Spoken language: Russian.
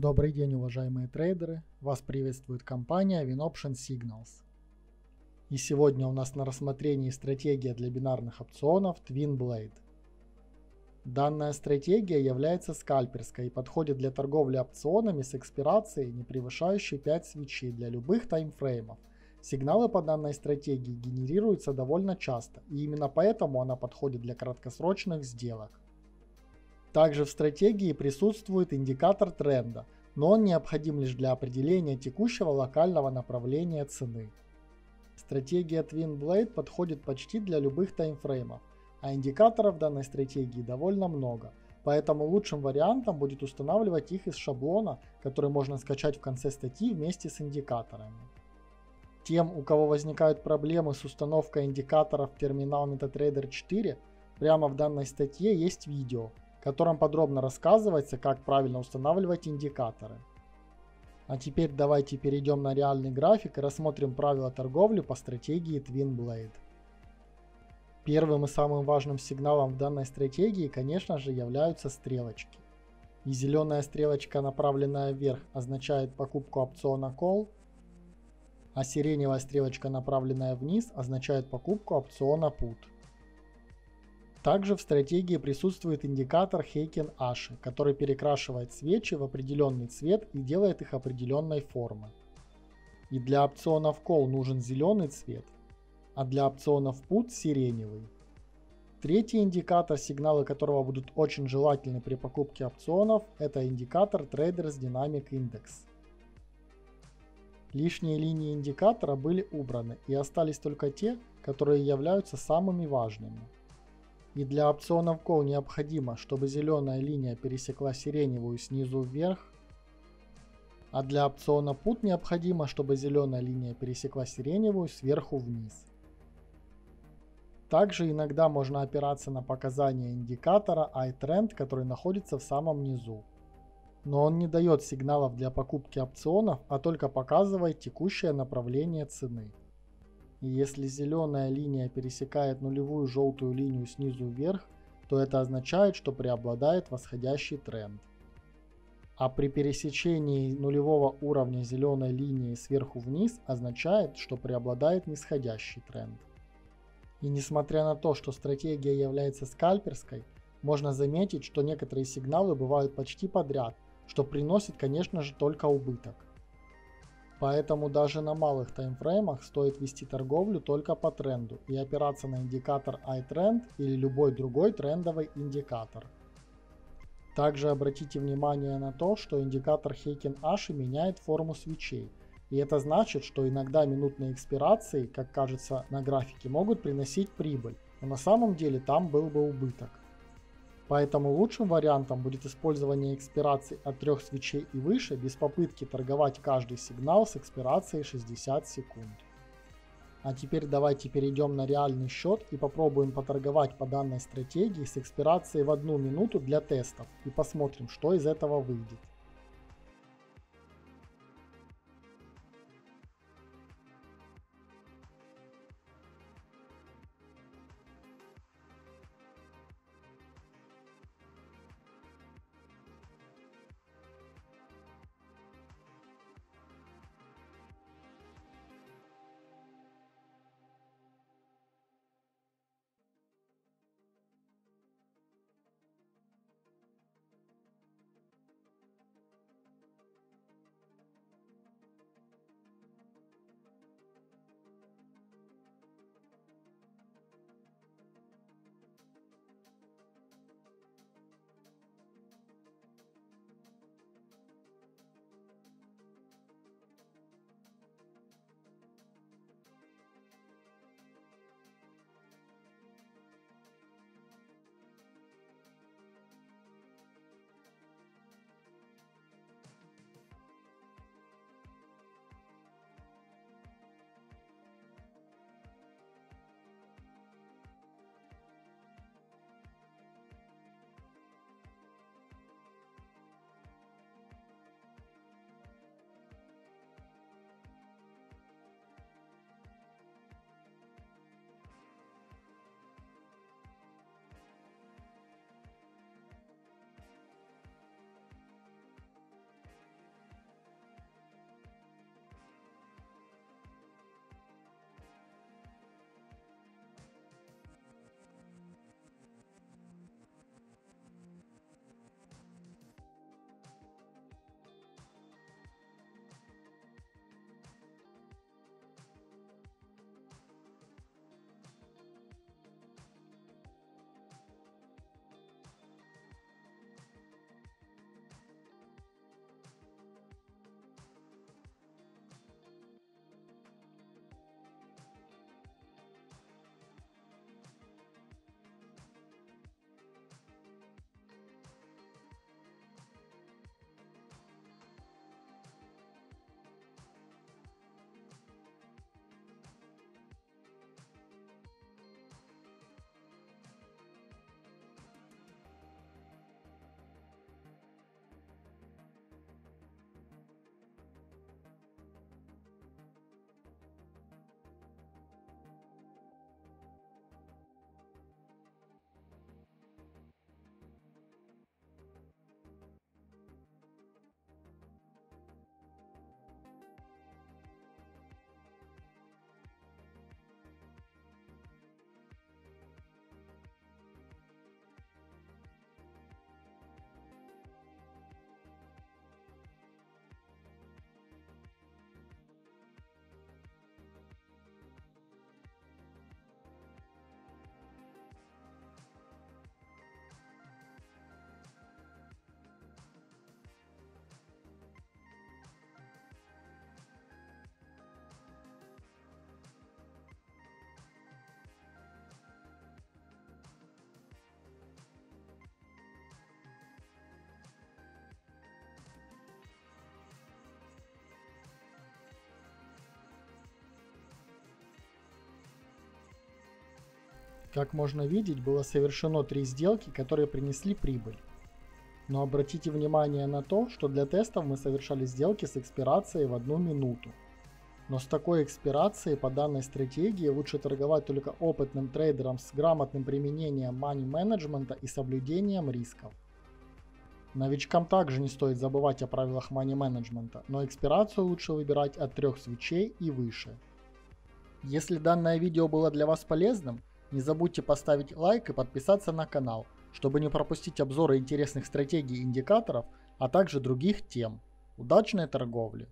Добрый день, уважаемые трейдеры! Вас приветствует компания WinOption Signals. И сегодня у нас на рассмотрении стратегия для бинарных опционов Twin Blade. Данная стратегия является скальперской и подходит для торговли опционами с экспирацией, не превышающей 5 свечей для любых таймфреймов. Сигналы по данной стратегии генерируются довольно часто, и именно поэтому она подходит для краткосрочных сделок. Также в стратегии присутствует индикатор тренда, но он необходим лишь для определения текущего локального направления цены. Стратегия Twin Blade подходит почти для любых таймфреймов, а индикаторов данной стратегии довольно много, поэтому лучшим вариантом будет устанавливать их из шаблона, который можно скачать в конце статьи вместе с индикаторами. Тем, у кого возникают проблемы с установкой индикаторов в терминал MetaTrader 4, прямо в данной статье есть видео, в котором подробно рассказывается, как правильно устанавливать индикаторы. А теперь давайте перейдем на реальный график и рассмотрим правила торговли по стратегии Twin Blade. Первым и самым важным сигналом в данной стратегии, конечно же, являются стрелочки. И зеленая стрелочка, направленная вверх, означает покупку опциона Call, а сиреневая стрелочка, направленная вниз, означает покупку опциона Put. Также в стратегии присутствует индикатор Heiken Ashi, который перекрашивает свечи в определенный цвет и делает их определенной формы. И для опционов Call нужен зеленый цвет, а для опционов Put сиреневый. Третий индикатор, сигналы которого будут очень желательны при покупке опционов, это индикатор Traders Dynamic Index. Лишние линии индикатора были убраны и остались только те, которые являются самыми важными – и для опционов Call необходимо, чтобы зеленая линия пересекла сиреневую снизу вверх, а для опциона Put необходимо, чтобы зеленая линия пересекла сиреневую сверху вниз. Также иногда можно опираться на показания индикатора iTrend, который находится в самом низу. Но он не дает сигналов для покупки опционов, а только показывает текущее направление цены. И если зеленая линия пересекает нулевую желтую линию снизу вверх, то это означает, что преобладает восходящий тренд. А при пересечении нулевого уровня зеленой линии сверху вниз означает, что преобладает нисходящий тренд. И несмотря на то, что стратегия является скальперской, можно заметить, что некоторые сигналы бывают почти подряд, что приносит, конечно же, только убыток. Поэтому даже на малых таймфреймах стоит вести торговлю только по тренду и опираться на индикатор iTrend или любой другой трендовый индикатор. Также обратите внимание на то, что индикатор Heiken Ashi меняет форму свечей. И это значит, что иногда минутные экспирации, как кажется на графике, могут приносить прибыль, но на самом деле там был бы убыток. Поэтому лучшим вариантом будет использование экспираций от 3 свечей и выше без попытки торговать каждый сигнал с экспирацией 60 секунд. А теперь давайте перейдем на реальный счет и попробуем поторговать по данной стратегии с экспирацией в одну минуту для тестов и посмотрим, что из этого выйдет. Как можно видеть, было совершено три сделки, которые принесли прибыль. Но обратите внимание на то, что для тестов мы совершали сделки с экспирацией в одну минуту. Но с такой экспирацией по данной стратегии лучше торговать только опытным трейдерам с грамотным применением money менеджмента и соблюдением рисков. Новичкам также не стоит забывать о правилах money менеджмента, но экспирацию лучше выбирать от трех свечей и выше. Если данное видео было для вас полезным, не забудьте поставить лайк и подписаться на канал, чтобы не пропустить обзоры интересных стратегий и индикаторов, а также других тем. Удачной торговли!